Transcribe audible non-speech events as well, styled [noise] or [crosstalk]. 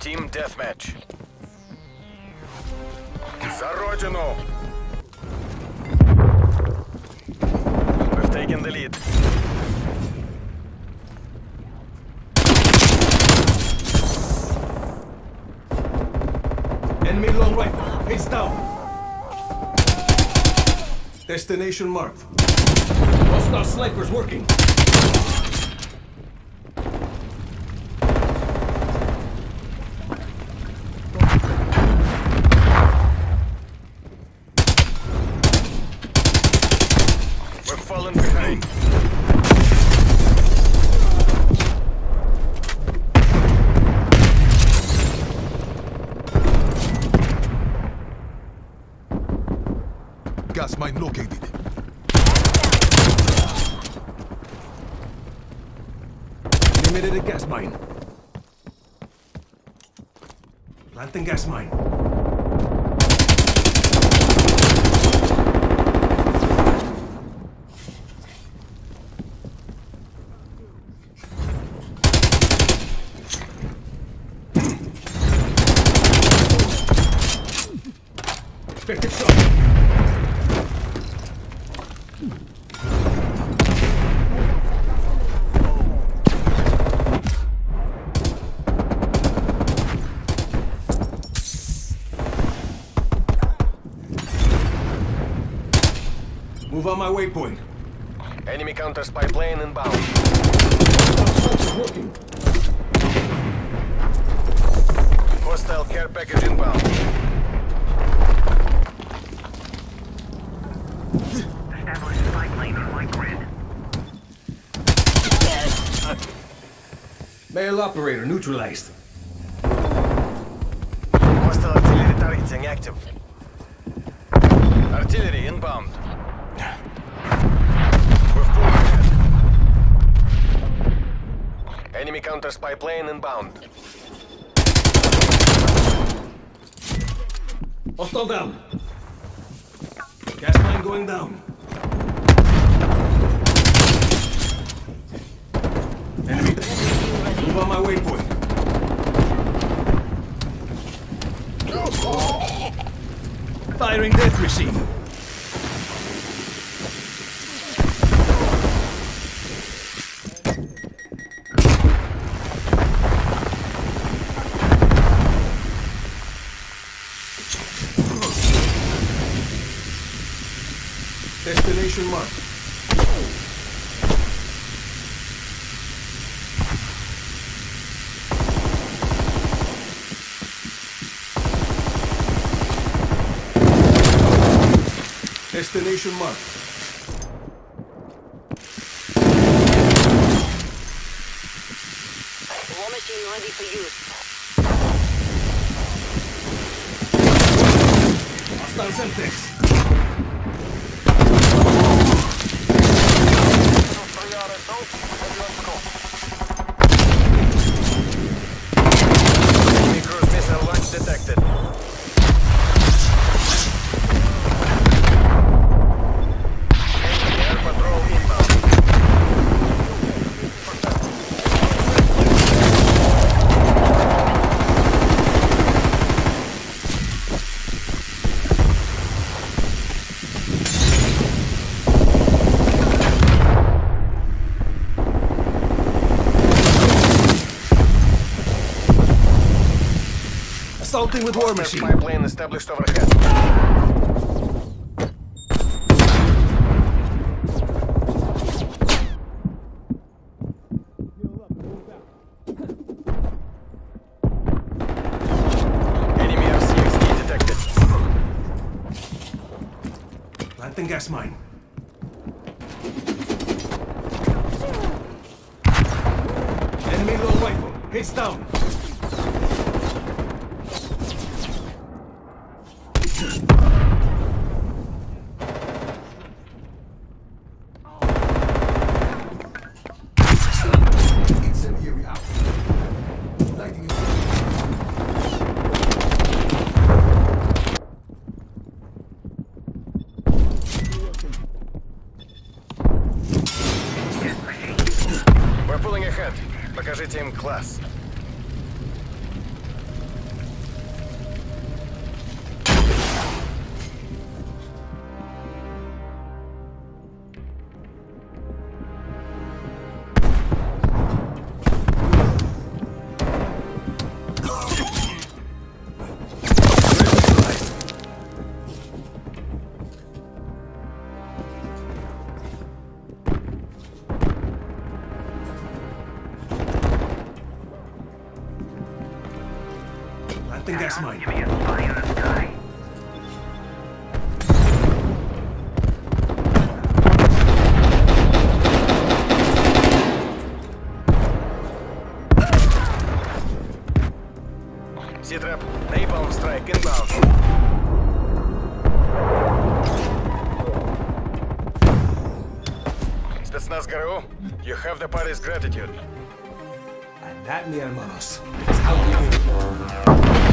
Team Deathmatch. За родину! We've taken the lead. Enemy long rifle. Heads down. Destination marked. Hostile snipers working. Gas mine located. Eliminated a gas mine. Planting gas mine. Expected [laughs] shot. Move on my waypoint. Enemy counter spy plane inbound. Working. Hostile care package inbound. Establish spy plane on my grid. Male operator neutralized. Hostile artillery targeting active. Artillery inbound. Enemy counter spy plane inbound. Hostile down. Gas mine going down. Enemy. Move on my waypoint. Firing death machine. Destination marked. Destination marked. War machine ready for use. Hostile Semtex. Enemy Assaulting with war machine. spy plane established overhead. Enemy RCXD detected. Planting gas mine. Enemy long rifle. Hits down. Покажите им класс. Gas mine. Give me a spy in the sky. Napalm strike inbound. Spetsnaz GRU, you have the party's gratitude. And that, mi hermanos, is how we do